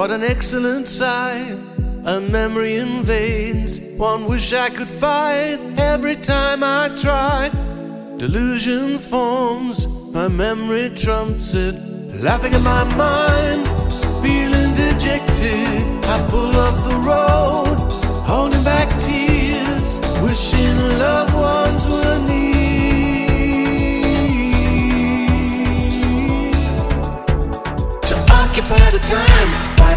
What an excellent sight. A memory invades. One wish I could fight every time I try. Delusion forms, my memory trumps it. Laughing in my mind, feeling dejected. I pull up the road,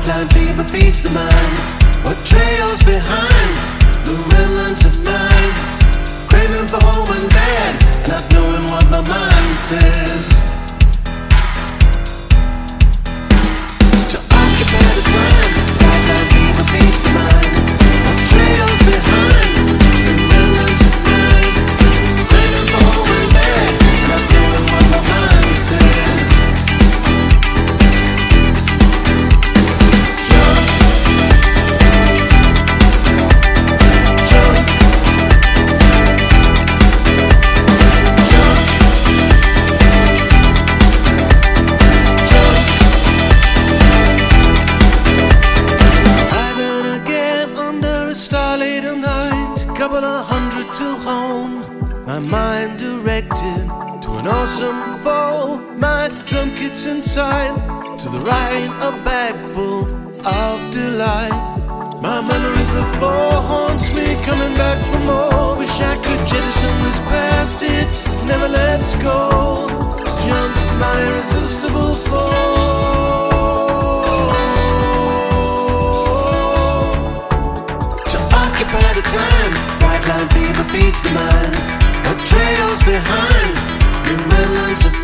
time, fever feeds the mind. What trails behind couple of hundred till home. My mind directed to an awesome foe. My drum kits inside, to the right a bag full of delight. My memory before Occupy the time. Pipeline fever feeds the mind. What trails behind. Remembrance of